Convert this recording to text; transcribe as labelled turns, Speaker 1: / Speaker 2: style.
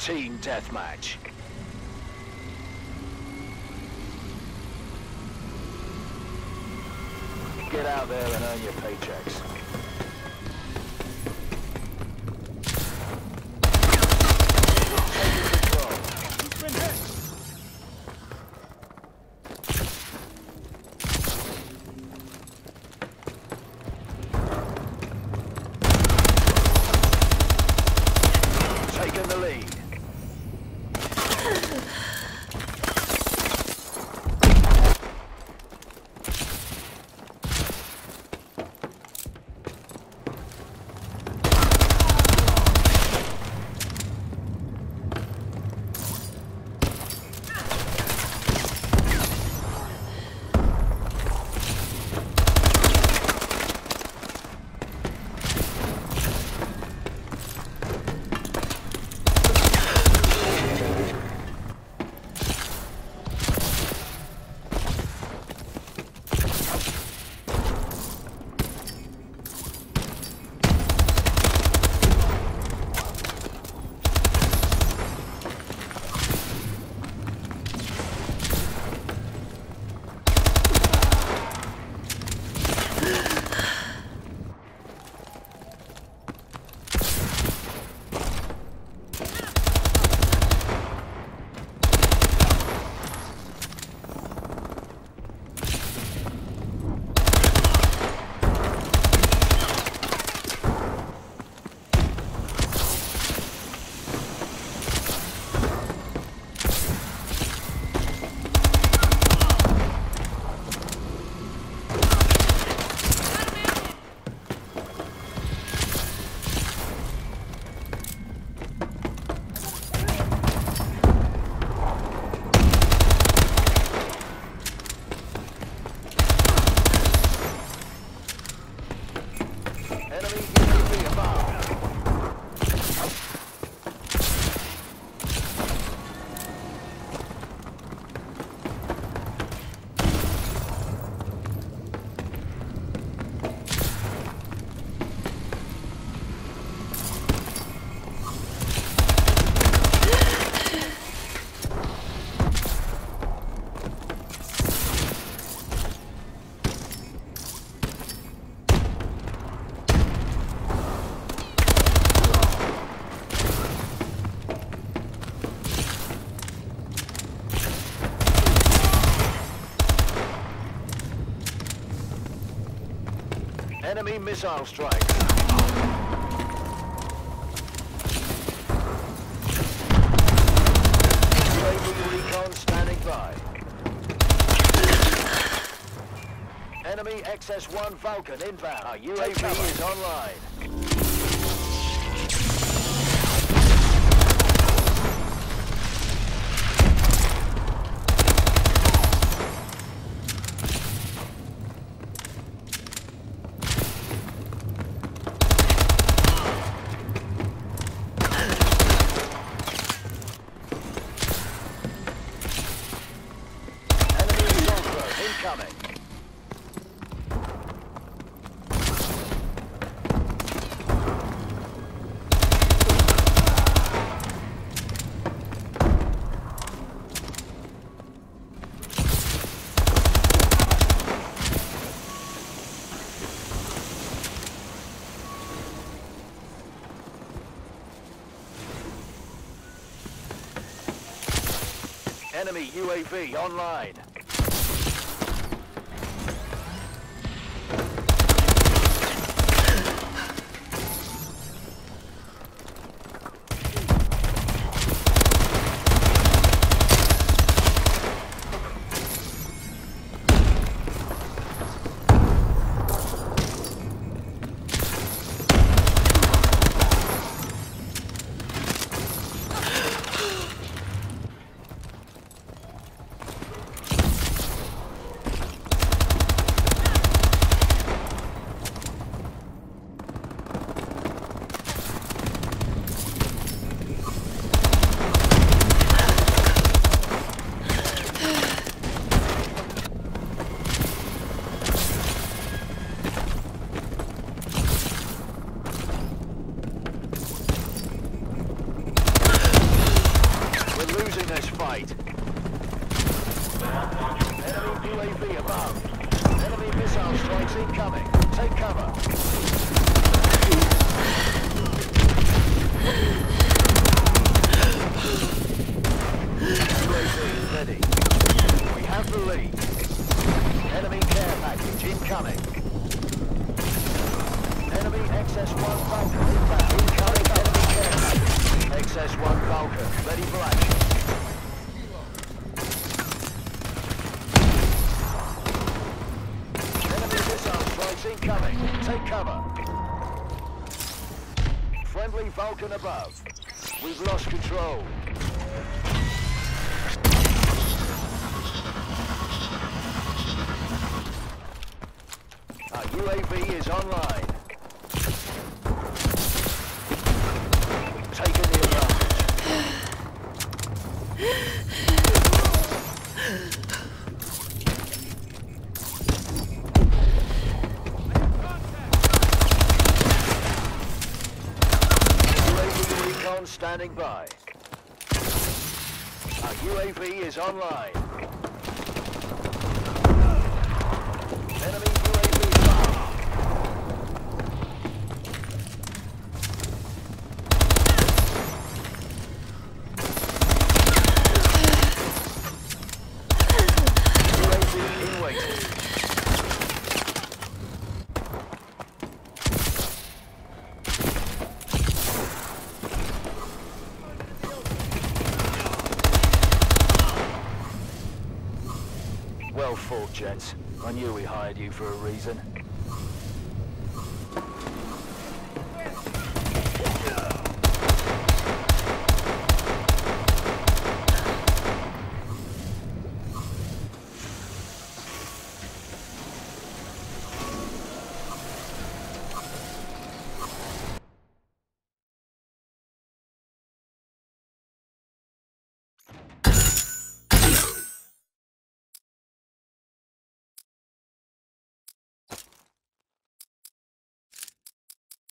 Speaker 1: team deathmatch. Get out there and earn your paychecks. Enemy missile strike. UAV recon standing by. Enemy XS-1 Falcon inbound. Our UAV is online. Enemy UAV online. Strikes incoming. Take cover. UAV ready. We have the lead. Enemy care package incoming. Enemy XS-1 Falcon inbound. Incoming enemy care package. XS-1 Falcon ready for action. Enemy missile strikes incoming. Take cover. Friendly Vulcan above. We've lost control. Our UAV is online. Taking the advantage. Standing by. Our UAV is online. Enemy UAV live. UAV in waiting. Fought, gents. I knew we hired you for a reason.